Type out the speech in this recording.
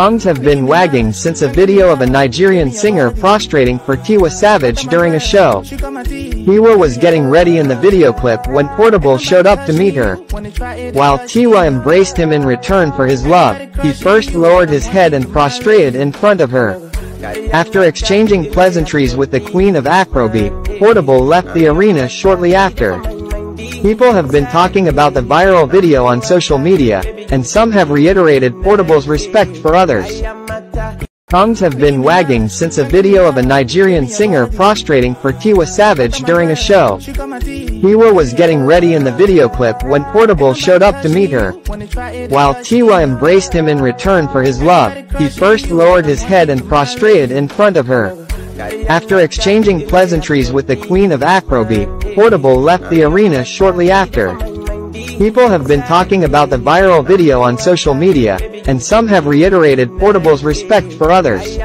Tongues have been wagging since a video of a Nigerian singer prostrating for Tiwa Savage during a show. Tiwa was getting ready in the video clip when Portable showed up to meet her. While Tiwa embraced him in return for his love, he first lowered his head and prostrated in front of her. After exchanging pleasantries with the queen of Afrobeat, Portable left the arena shortly after. People have been talking about the viral video on social media, and some have reiterated Portable's respect for others. Tongues have been wagging since a video of a Nigerian singer prostrating for Tiwa Savage during a show. Tiwa was getting ready in the video clip when Portable showed up to meet her. While Tiwa embraced him in return for his love, he first lowered his head and prostrated in front of her. After exchanging pleasantries with the queen of Afrobeat, Portable left the arena shortly after. People have been talking about the viral video on social media, and some have reiterated Portable's respect for others.